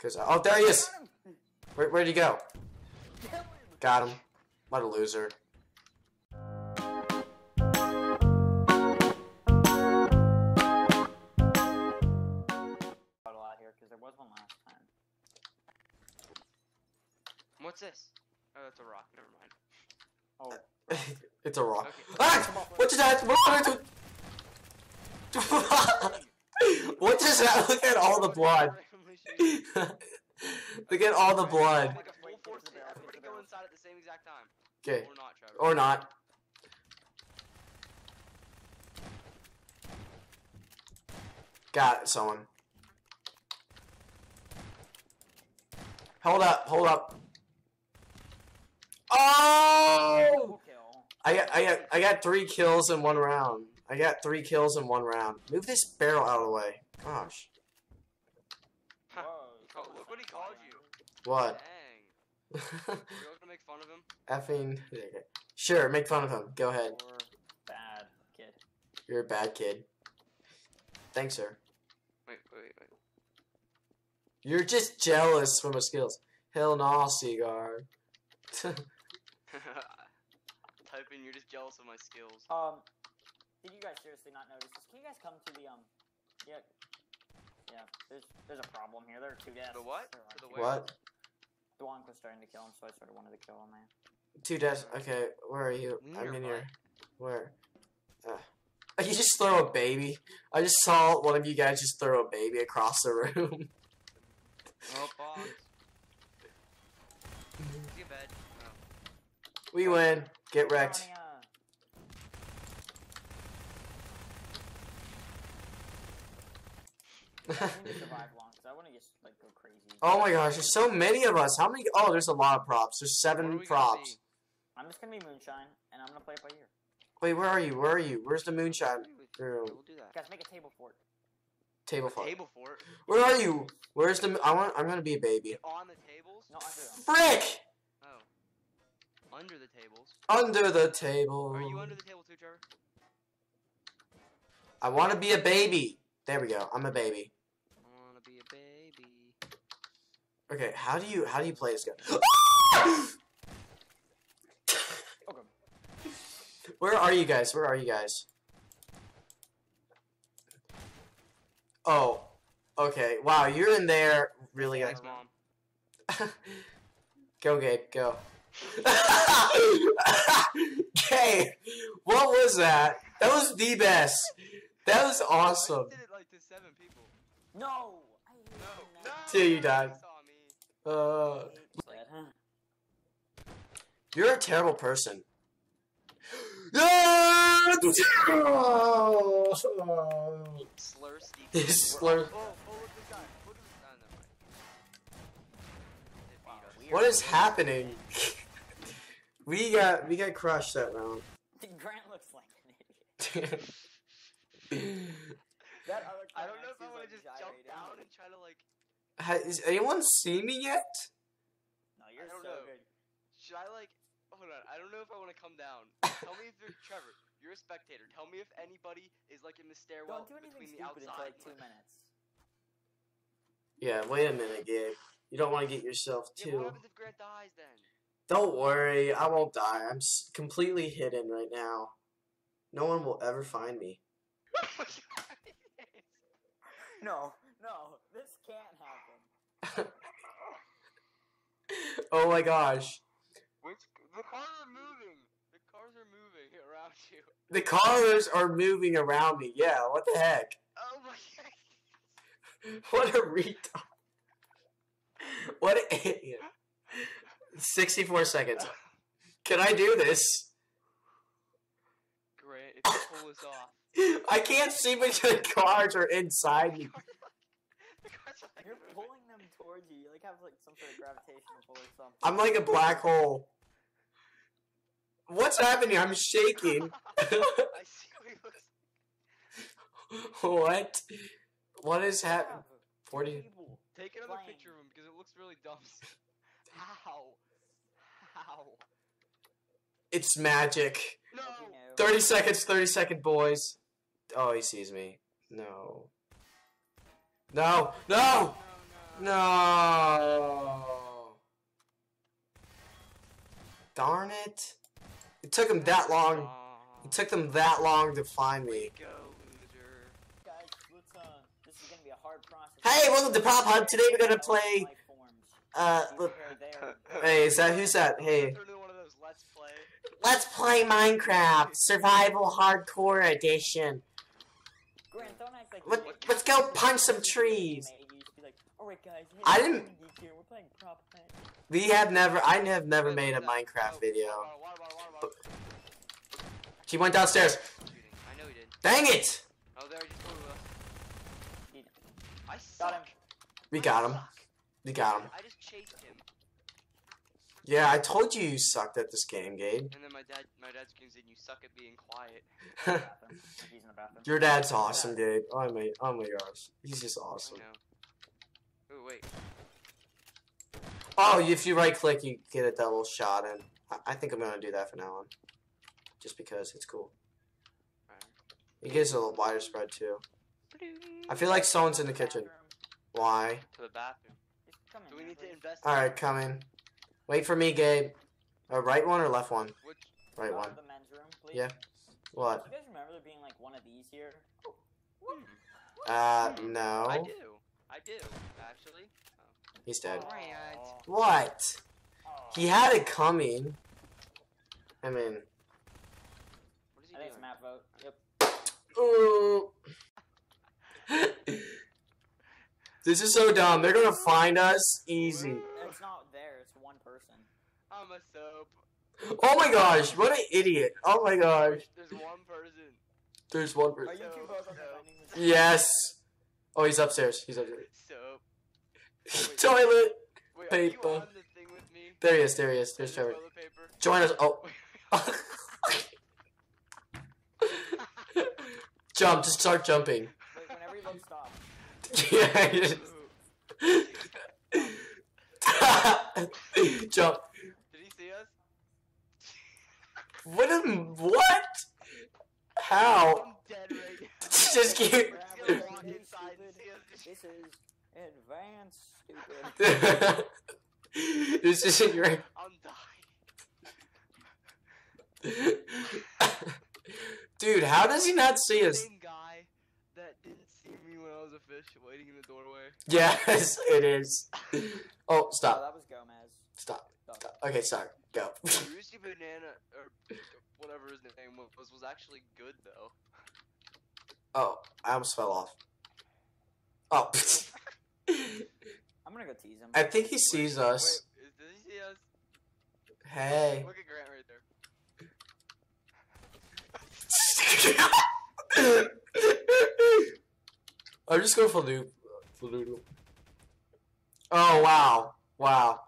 Cause oh, there he is. Where where'd he go? Got him. What a loser. a lot here because there was one last time. What's this? Oh, that's a rock. Never mind. Oh, it's a rock. Okay. Ah! What just happened? What did I do? what just happened? Look at all the blood. Look at all the blood. Like a full force hit. Everybody go inside at the same exact time. Okay. Or not, Trevor. Or not. Got it, someone. Hold up, hold up. Oh! I got, I got, I got three kills in one round. I got three kills in one round. Move this barrel out of the way. Gosh. Huh. Look what he called you. What? Dang. You're gonna make fun of him? Effing. Sure, make fun of him. Go ahead. Poor bad kid. You're a bad kid. Thanks, sir. Wait, wait, wait. You're just jealous for my skills. Hell no, Seaguard. Type in, you're just jealous of my skills. Um, did you guys seriously not notice this? Can you guys come to the um? Yeah. Yeah. There's there's a problem here. There are two deaths. The what? There are. The where? what? Dwonk was starting to kill him, so I sort of wanted to kill him, man. Two deaths. Okay, where are you? I'm in here. Where? Uh, you just throw a baby. I just saw one of you guys just throw a baby across the room. Oh, box. Get bed. Oh. we win. Get wrecked. Ronnie, uh, I need to survive long because I want to just like go crazy. oh my gosh, there's so many of us. How many? Oh, there's a lot of props. There's seven props. I'm just gonna be moonshine, and I'm gonna play it by ear. Wait, where are you? Where are you? Where's the moonshine Agree with you. room? Yeah, we'll do that. Guys, make a table for it. table A for? table for it. Where are you? Where's the? I want. I'm gonna be a baby. Get on the tables. No, under them. Frick! Oh. Under the tables. Under the table. Are you under the table too, Trevor? I want to be a baby. There we go. I'm a baby. I wanna be a baby. Okay, how do you how do you play this game? Okay. Where are you guys? Where are you guys? Oh, okay. Wow, you're in there. Really? Thanks, mom. go, Gabe. Go. Gabe, what was that? That was the best. That was awesome. did it like to seven people. No. I No. doing No. that. You died. Saw. Uh, I hate that, huh? you're a terrible person. Slur This slur- look at this guy. Look at this guy. Never mind. They beat Wow, us. weird. What is happening? we got we got crushed that round. Grant looks like an idiot. That other I don't know if I seems want like to just jump down and try to like. Has anyone seen me yet? No, you're so know. good. Should I like? Hold on. I don't know if I want to come down. Tell me if you're Trevor. You're a spectator. Tell me if anybody is like in the stairwell Don't do anything between the stupid until like two minutes. Yeah, wait a minute, Gabe. You don't want to get yourself Yeah, what too. happens if Grant dies then? Don't worry, I won't die. I'm s- completely hidden right now. No one will ever find me. No, no, this can't happen. oh my gosh. Which the cars are moving. The cars are moving around you. The cars are moving around me. Yeah, what the heck? Oh my god. What a retard. What an idiot. 64 seconds. Can I do this? Grant, if you pull this off. I can't see which of the cars are inside me. The cars are like You're pulling them towards you. You like have like some sort of gravitational pull or something. I'm like a black hole. What's happening? I'm shaking. I see what he looks. what? What is happening? Have 40. Take another Playing. picture of him because it looks really dumb. How? How? It's magic. No. As you know. 30 seconds, 30 second, boys. Oh, he sees me. No. No, no, No. No. Darn it. It took him that long. It took them that long to find me. to go, loser. Guys, let's uh, this is gonna be a hard process. Hey, welcome to Pop Hub. Today we're gonna play. Uh, Either look. here or there. Hey, is that who's that? Hey, Turn into one of those let's play. let's play Minecraft Survival Hardcore Edition. Grant, don't act like Let- you- let's go punch some trees. You used to be like, "Alright, guys, hey, I we're didn't- playing Geek here, We're playing prop hunt." We have never. I have never made a? Minecraft Oh, video. water, water, water, water, water. He went downstairs. Shooting. I know he did. Dang it! Oh, there he just flew with us. He- I Got him. We got him. We got him. I just chased him, Yeah, I told you you sucked at this game, Gabe. and then my dad, my dad screams in, "You suck at being quiet." He's in the bathroom. Your dad's awesome, Gabe. Oh my, oh my gosh, he's just awesome. know. Ooh, wait. Oh, if you right click, you get a double shot, and I, I think I'm gonna do that from now on, just because it's cool. Alright. It gives a little wider spread too. I feel like someone's in the kitchen. Why? To the bathroom. Just come in Do we need to invest? All right, coming. Wait for me, Gabe. Uh, right one or left one? Which? Right Go one. The men's room, please. Yeah. What? Do you guys remember there being like one of these here? Uh, no. I do. I do. Actually. He's dead. Grant. What? Aw. He had it coming. I mean, What is he I think it's doing? map vote. Yep. ooh. this is so dumb. They're gonna find us easy. It's not there. It's one person. I'm a soap. Oh my gosh, what an idiot. Oh my gosh. There's one person. There's one Are person. you two both on the No. finding this? Yes. Oh, he's upstairs. He's upstairs. Soap. Toilet. Wait, Paper. are you on the thing with me? There he is. There he is. Is There's Trevor. toilet paper? Join us. Oh. Jump. Just start jumping. Wait, whenever you look, stop. yeah. just- Jump. Did he see us? What? am- What? How? I'm dead right now. Just keep- He's gonna walk inside and see us just- This is advanced, stupid. this isn't your. I'm dying. Dude, how does he not see us? Guy that didn't see me when I was a fish waiting in the doorway. Yes, it is. Oh, Oh, stop. that was Gomez. Stop. Stop. Stop. Okay, sorry. Go. Roosty Banana, or whatever his name was, was actually good though. Oh, I almost fell off. Oh. I'm gonna go tease him. I think he sees us. Wait, is, did he see us? Hey. Look at Grant right there. I'm just going for loop. For loop. Oh wow, wow.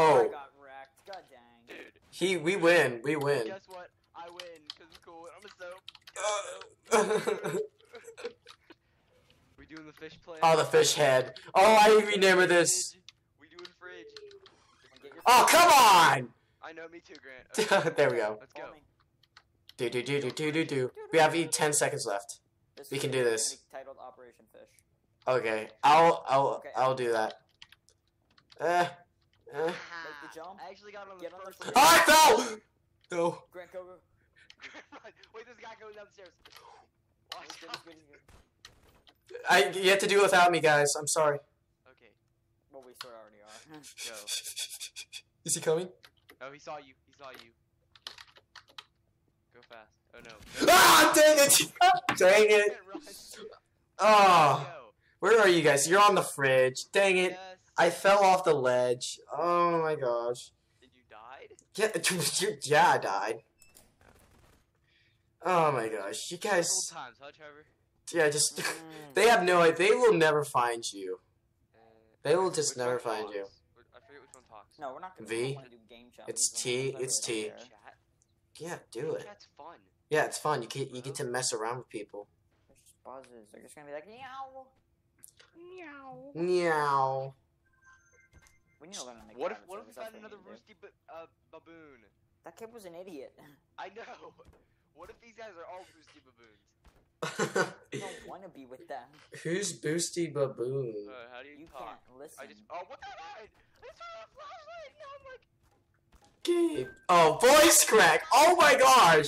Oh. I Oh, got wrecked. God dang. Dude, he. We win. We win. guess what? I win, because it's cool. I'm a soap. We doing the fish play? oh, the fish head. Oh, I remember this. We doing fridge. Oh, come on! I know, me too, Grant. Okay, there we go. let's go. Do do do do do do do. We have 10 seconds left. This We can do this. be Titled Operation Fish. Okay, I'll I'll Okay. I'll do that. Eh. Uh, uh. the jump. I actually got on the Get on the first first- Oh, I fell. No. Grant, go, go. Wait, this guy going downstairs. Watch It's good, out. it's good, it's good. I you have to do it without me, guys. I'm sorry. Okay, Well, we sort of already are. go. Is he coming? Oh, he saw you. He saw you. Go fast. Oh no. Ah, dang it! dang it! Run. Oh, where are you guys? You're on the fridge. Dang it! Yes. I fell off the ledge. Oh my gosh. Did you died? Yeah, yeah, I died. Oh my gosh, you guys. Old times, huh, Trevor? Yeah, just Mm. they have no. They will never find you. Uh, They will just which never find talks? you. I forget which one talks. No, we're not gonna. V? don't wanna do game. It's T, it's T. Chat. Yeah, do it. That's fun. Yeah, it's fun. You get you get to mess around with people. There's just buzzes. They're just gonna be like, meow. Meow. Meow. We need to learn to make What if what if we servers, that's found another we need to do. roosty ba- uh, baboon? That kid was an idiot. I know. What if these guys are all roosty baboons? You don't want to be with them. Who's Boosty Baboon? Uh, how do you, You talk? can't listen. I just. Oh, what the heck? I just saw a flashlight. Now I'm like. Gabe. Oh, voice crack. Oh my gosh.